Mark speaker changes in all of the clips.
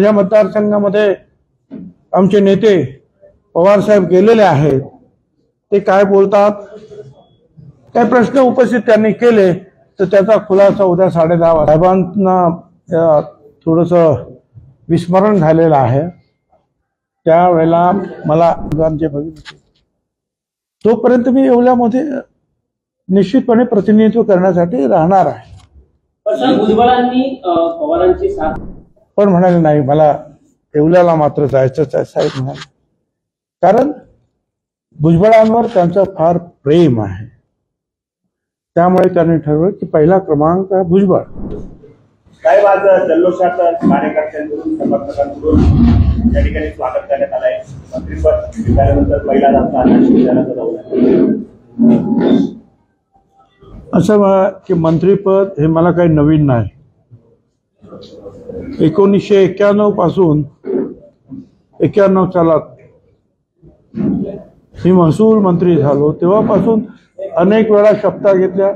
Speaker 1: माझ्या मतदारसंघामध्ये आमचे नेते पवार साहेब गेलेले आहेत. ते काय बोलतात? काय प्रश्न उपस्थित त्यांनी केले तर त्याचा खुलासा उद्या साडे दहा साहेबांना थोडस विस्मरण झालेलं आहे. त्यावेळेला मला आमचे बघितले तोपर्यंत मी येवल्यामध्ये निश्चितपणे प्रतिनिधित्व करण्यासाठी राहणार आहे.
Speaker 2: पवारांची साथ
Speaker 1: पण म्हणाले नाही मला येवल्याला मात्र जायचंच आहे साहेब म्हणाले. कारण भुजबळांवर त्यांचं फार प्रेम आहे. त्यामुळे त्यांनी ठरवलं की पहिला क्रमांक हा भुजबळ.
Speaker 3: साहेब आज जल्लोषात कार्यकर्त्यांकडून समर्थकांकडून या ठिकाणी स्वागत करण्यात आलं आहे. मंत्रीपद स्वीकारल्यानंतर पहिला आमचा आनंद विचाराचा दौरा आहे.
Speaker 1: असं की मंत्रीपद हे मला काही नवीन नाही. एकोणीसशे एक्क्याण्णवपासून एक्क्याण्णव सालात मी महसूल मंत्री झालो. तेव्हापासून अनेक वेळा शपथा घेतल्या.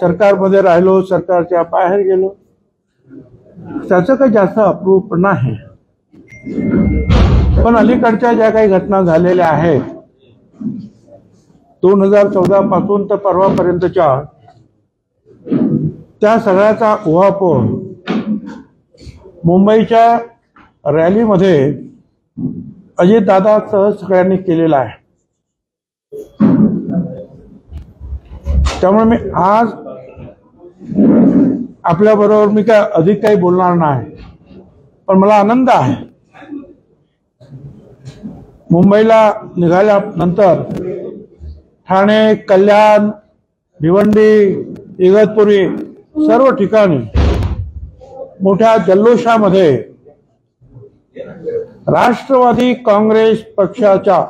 Speaker 1: सरकारमध्ये राहिलो सरकारच्या बाहेर गेलो. त्याचं काही जास्त अप्रूप नाही. पण अलीकडच्या ज्या काही घटना झालेल्या आहेत दोन हजार चौदा पासून तर परवापर्यंतच्या त्या सगळ्याचा उहापोह मुंबईच्या रॅलीमध्ये अजितदादासह सगळ्यांनी केलेला आहे. त्यामुळे मी आज आपल्याबरोबर मी काय अधिक काही बोलणार नाही. पण मला आनंद आहे. मुंबईला निघाल्यानंतर ठाणे कल्याण भिवंडी इगतपुरी सर्व ठिकाणी मोठ्या जल्लोषामध्ये राष्ट्रवादी काँग्रेस पक्षाच्या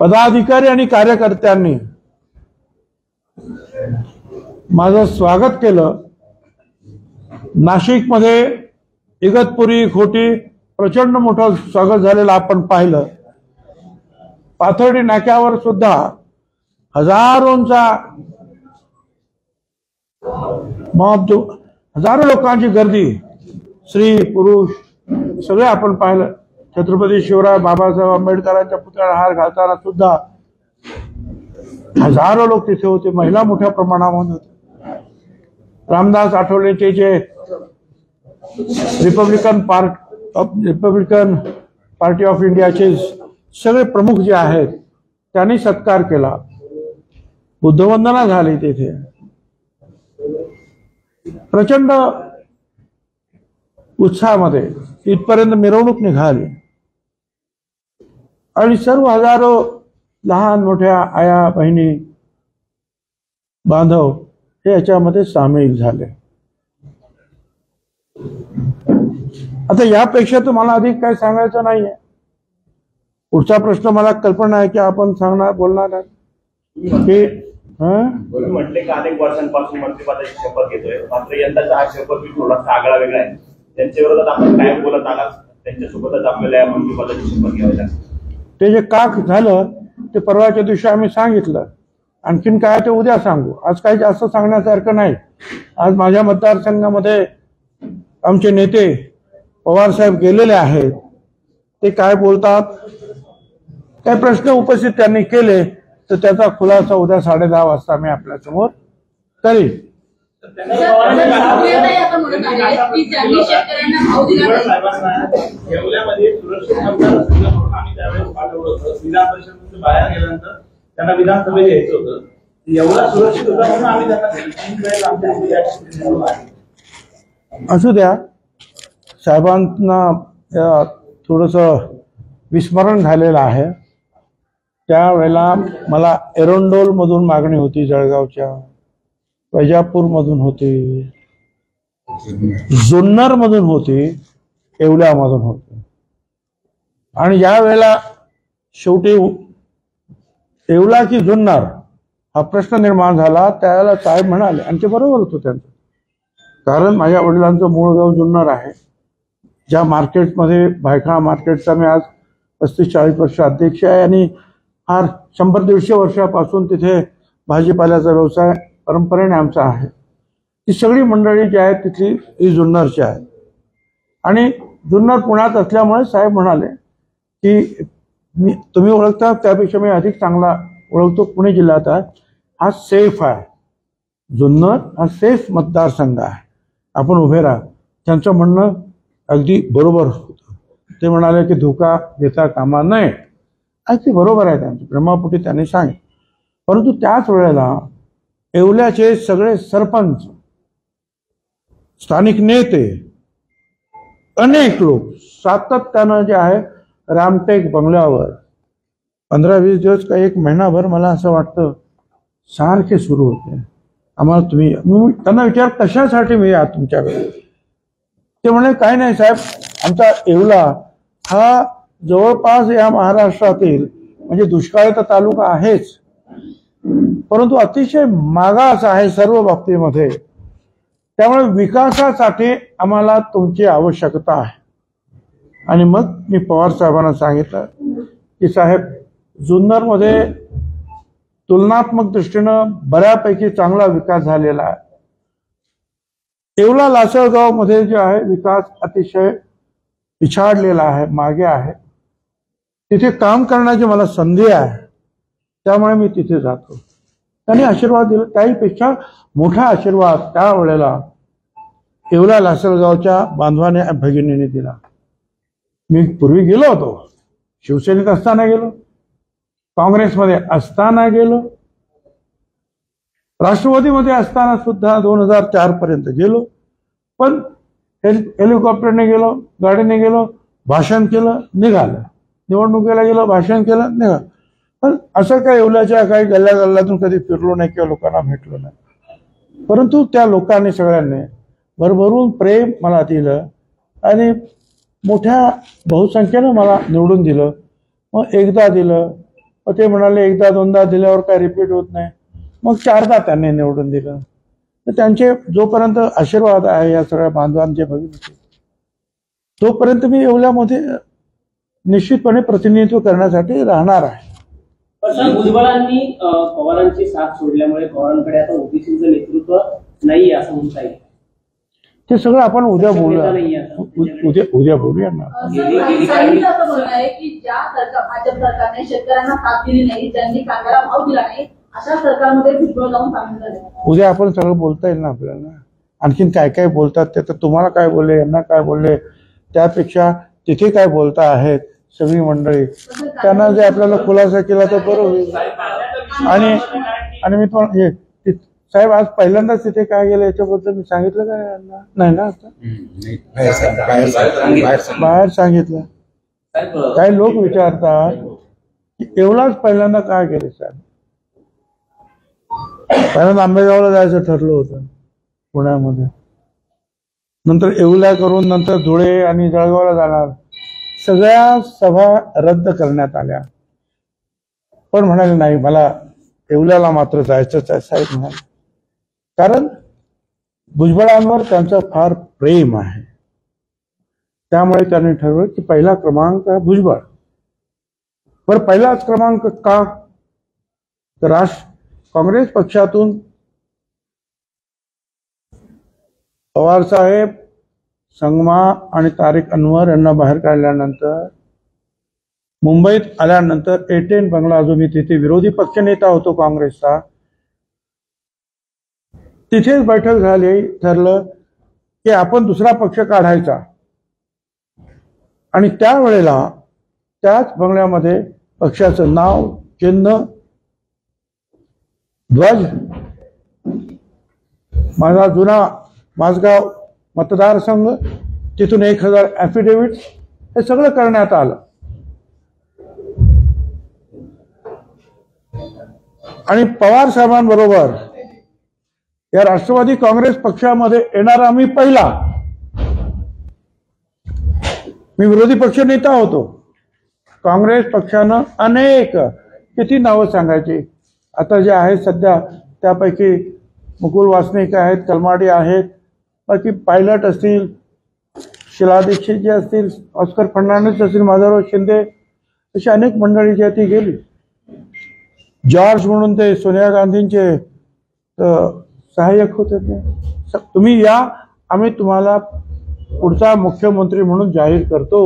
Speaker 1: पदाधिकारी आणि कार्यकर्त्यांनी माझं स्वागत केलं. नाशिकमध्ये इगतपुरी खोटी प्रचंड मोठं स्वागत झालेलं आपण पाहिलं. पाथर्डी नाक्यावर सुद्धा हजारोंचा मॉब हजारो लोकांची गर्दी स्त्री पुरुष सगळे आपण पाहिलं. छत्रपती शिवराय बाबासाहेब आंबेडकरांच्या पुतळ्याला हार घालताना सुद्धा हजारो लोक तिथे होते. महिला मोठ्या प्रमाणामध्ये होते रामदास आठवलेचे जे Republican part of Republican Party of इंडियाचे सगळे प्रमुख जे आहेत त्यांनी सत्कार केला. बुद्धवंदना झाली तिथे. प्रचंड उत्साहामध्ये इथपर्यंत मिरवणूक निघाली. आणि सर्व हजारो लहान मोठ्या आया बहिणी बांधव हे याच्यामध्ये सामील झाले. आता यापेक्षा तुम्हाला अधिक काही सांगायचं नाहीये. पुढचा प्रश्न मला कल्पना आहे की आपण सांगणार बोलणार आहे. की
Speaker 3: म्हटले का अनेक वर्षांपासून मंत्रिपदाची शपथ घेतोय. मात्र यंदाचा हा शपथ मी थोडासा आगळा वेगळा आहे. त्यांच्या विरोधात आपण काय बोलत आलात त्यांच्यासोबतच आपल्याला या मंत्रिपदाची शपथ घ्यावी लागते.
Speaker 1: ते जे काक झालं ते परवाच्या दिवशी आम्ही सांगितलं. आणखीन काय ते उद्या सांगू. आज काही जास्त सांगण्यासारखं नाही. आज माझ्या मतदारसंघामध्ये आमचे नेते पवार साहेब गेलेले आहेत. ते काय बोलतात? काय प्रश्न उपस्थित त्यांनी केले. तर त्याचा खुलासा उद्या साडे दहा वाजता मी आपल्यासमोर करीन.
Speaker 4: त्यांना विधानसभेत यायचं होतं एवढा सुरक्षित होता म्हणून आम्ही त्यांना
Speaker 1: असू द्या साहेबांना थोडस विस्मरण झालेलं आहे. त्यावेळेला मला एरोंडोल मधून मागणी होती जळगावच्या. वैजापूर मधून होती. जुन्नर. मधून होती येवल्यामधून होती. आणि ज्या वेळेला शेवटी येवला की जुन्नर हा प्रश्न निर्माण झाला त्यावेळेला साहेब म्हणाले आणि ते बरोबर होतं त्यांचं. कारण माझ्या वडिलांचं मूळ गाव जुन्नर आहे. ज्या मार्केटमध्ये भायखळा मार्केटचा मी आज पस्तीस चाळीस वर्ष अध्यक्ष आहे आणि फार शंभर दीडशे वर्षापासून तिथे भाजीपाल्याचा व्यवसाय परंपरेने आमचा आहे. ती सगळी मंडळी जी आहेत तिथली ही जुन्नरची आहे आणि जुन्नर पुण्यात असल्यामुळे साहेब म्हणाले की मी तुम्ही ओळखता त्यापेक्षा मी अधिक चांगला ओळखतो पुणे जिल्ह्यात आहे हा सेफ आहे. जुन्नर हा सेफ मतदारसंघ आहे. आपण उभे राहा. त्यांचं म्हणणं अगदी बरोबर होतं. ते म्हणाले की धोका घेता कामा नये. अगदी बरोबर आहे त्यांचं. ब्रह्मापुटी त्यांनी सांगितलं. परंतु त्याच वेळेला येवल्याचे सगळे सरपंच स्थानिक नेते अनेक लोक सातत्यानं जे आहे रामटेक बंगल्यावर पंधरा वीस दिवस का एक महिनाभर मला असं वाटतं सारखे सुरू होते. आम्हाला तुम्ही त्यांना विचार कशासाठी मी या तुमच्याकडे? ते म्हणे काय नाही साहेब आमचा येवला हा जवळपास या महाराष्ट्रातील म्हणजे दुष्काळाचा तालुका आहेच परंतु अतिशय मागास आहे सर्व बाबतीमध्ये. त्यामुळे विकासासाठी आम्हाला तुमची आवश्यकता आहे. आणि मग मी पवार साहेबांना सांगितलं की साहेब जुन्नरमध्ये तुलनात्मक दृष्टीनं बऱ्यापैकी चांगला विकास झालेला आहे. येवला लासळगावमध्ये जे आहे विकास अतिशय पिछाडलेला आहे मागे आहे. तिथे काम करण्याची मला संधी आहे त्यामुळे मी तिथे जातो. त्यांनी आशीर्वाद दिला. त्याहीपेक्षा मोठा आशीर्वाद त्यावेळेला येवला लासलगावच्या बांधवाने भगिनीने दिला. मी पूर्वी गेलो होतो. शिवसेनेत असताना गेलो. काँग्रेसमध्ये असताना गेलो. राष्ट्रवादीमध्ये असताना सुद्धा दोन हजार चार पर्यंत गेलो. पण हेलिकॉप्टरने गेलो गाडीने गेलो भाषण केलं निघालं. निवडणुकीला गेलं भाषण केलं निघालं पण असं काय येवल्याच्या काही गल्ल्या गल्ल्यातून कधी फिरलो नाही किंवा लोकांना भेटलो नाही. परंतु त्या लोकांनी सगळ्यांनी भरभरून प्रेम मला दिलं आणि मोठ्या बहुसंख्येनं मला निवडून दिलं. मग एकदा दिलं. मग ते म्हणाले एकदा दोनदा दिल्यावर काय रिपीट होत नाही. मग चारदा त्यांनी निवडून दिलं. तर त्यांचे जोपर्यंत आशीर्वाद आहे या सगळ्या बांधवांचे भगिनीचे तोपर्यंत मी येवल्यामध्ये निश्चितपणे प्रतिनिधित्व करण्यासाठी राहणार आहे.
Speaker 2: भुजबळांनी पवारांची साथ सोडल्यामुळे पवारांकडे आता ओबीसीचं नेतृत्व नाहीये असं म्हणता येईल.
Speaker 1: ते सगळं आपण उद्या बोलूया. उद्या उद्या बोलूया ना.
Speaker 5: साईंचं असं म्हणणं आहे की ज्या सरकार भाजप सरकारने शेतकऱ्यांना साथ दिली नाही ज्यांनी कांद्याला भाव दिला नाही अशा सरकारमध्ये भुजबळ जाऊन सामील झाले
Speaker 1: उद्या आपण सगळं बोलता येईल ना आपल्याला. आणखीन काय काय बोलतात ते तर तुम्हाला काय बोलले यांना काय बोलले त्यापेक्षा तिथे काय बोलता आहेत सगळी मंडळी. त्यांना जे आपल्याला खुलासा केला तर बरं होईल आणि आणि मी पण हे साहेब आज पहिल्यांदाच तिथे काय गेलं याच्याबद्दल मी सांगितलं का यांना? नाही ना आता?
Speaker 6: बाहेर
Speaker 1: सांगितलं. काही लोक विचारतात की एवढाच पहिल्यांदा काय केले साहेब? पहिल्यांदा आंबेगावला जायचं ठरलं होतं पुण्यामध्ये. नंतर येऊला करून नंतर धुळे आणि जळगावला जाणार. सगळ्या सभा रद्द करण्यात आल्या. पण म्हणाले नाही मला येवल्याला मात्र जायचंच आहे साहेब म्हणाले. कारण भुजबळांवर त्यांचं फार प्रेम आहे. त्यामुळे त्यांनी ठरवलं की पहिला क्रमांक आहे भुजबळ. बरं पहिलाच क्रमांक का? तर राष्ट्र काँग्रेस पक्षातून पवार साहेब संगमा आणि तारिक अनवर यांना बाहेर काढल्यानंतर मुंबईत आल्यानंतर एटेन बंगला जो मी तिथे विरोधी पक्षनेता होतो काँग्रेसचा. तिथेच बैठक झाली ठरलं की आपण दुसरा पक्ष काढायचा. आणि त्यावेळेला त्याच बंगल्यामध्ये पक्षाचं नाव चिन्ह ध्वज माझा जुना माझगाव मतदारसंघ तिथून एक हजार ॲफिडेव्हिट हे सगळं करण्यात आलं. आणि पवार साहेबांबरोबर या राष्ट्रवादी काँग्रेस पक्षामध्ये येणारा मी पहिला. मी विरोधी पक्ष नेता होतो. काँग्रेस पक्षानं अनेक किती नावं सांगायची. आता जे आहेत सध्या त्यापैकी मुकुल वासनिक आहेत कलमाडी आहेत बाकी पायलट असतील शिला दीक्षित जे असतील ऑस्कर फर्नांडिस असतील माधवराव शिंदे अशी अनेक मंडळी जी ती गेली. जॉर्ज म्हणून ते सोनिया गांधींचे सहाय्यक होते ते. तुम्ही या आम्ही तुम्हाला पुढचा मुख्यमंत्री म्हणून जाहीर करतो.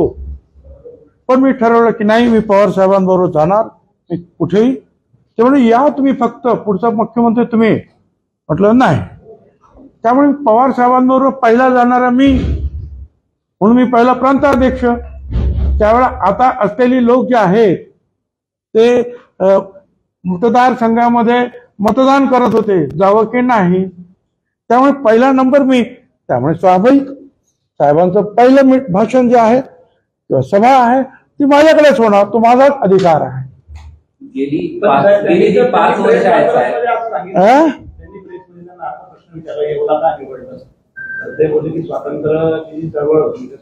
Speaker 1: पण मी ठरवलं की नाही मी पवार साहेबांबरोबर जाणार मी कुठेही. ते म्हणजे या तुम्ही फक्त पुढचा मुख्यमंत्री तुम्ही. म्हटलं नाही. त्यामुळे पवार साहेबांबरोबर पहिला जाणारा मी म्हणून मी पहिला प्रांताध्यक्ष. त्यावेळेला आता असलेली लोक जे आहेत ते मतदारसंघामध्ये मतदान करत होते जावं की नाही. त्यामुळे पहिला नंबर मी त्यामुळे स्वाभाविक साहेबांचं पहिलं मी भाषण जे आहे किंवा सभा आहे ती माझ्याकडेच होणार तो माझाच अधिकार आहे.
Speaker 4: एवढा का निवडलं तर ते बोलले की स्वातंत्र्याची चळवळ होती.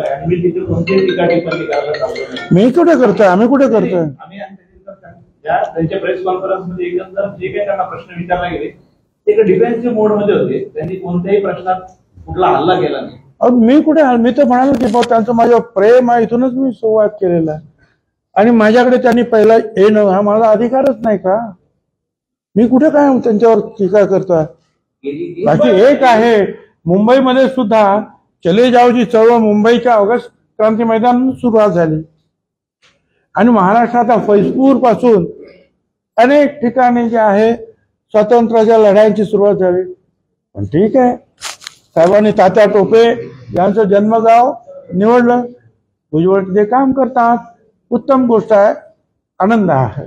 Speaker 4: आहे. आणि मी तिथे चाललो नाही
Speaker 1: मी कुठे करतोय? आम्ही कुठे करतोय?
Speaker 4: आम्ही आणि त्याच्यानंतर त्या त्यांच्या प्रेस कॉन्फरन्समध्ये एकदम जे काही त्यांना प्रश्न विचारला गेले ते एका मोडमध्ये होते. त्यांनी कोणत्याही प्रश्नात कुठला हल्ला केला नाही.
Speaker 1: मी कुठे मी तर म्हणालो की त्यांचं माझ्यावर प्रेम आहे. इथूनच मी संवाद केलेला आहे. आणि माझ्याकडे त्यांनी पहिला येणं हा माझा अधिकारच नाही का? मी कुठे काय त्यांच्यावर टीका करतोय? बाकी एक आहे मुंबईमध्ये सुद्धा चले जावची चळवळ मुंबईच्या ऑगस्ट क्रांती मैदान सुरुवात झाली. आणि महाराष्ट्रात फैजपूरपासून अनेक ठिकाणी जे आहे स्वातंत्र्याच्या लढाईची सुरुवात झाली. पण ठीक आहे. साहेबांनी तात्या टोपे यांचं जन्मगाव निवडलं. भुजबळ ते काम करतात उत्तम गोष्ट आहे आनंद आहे.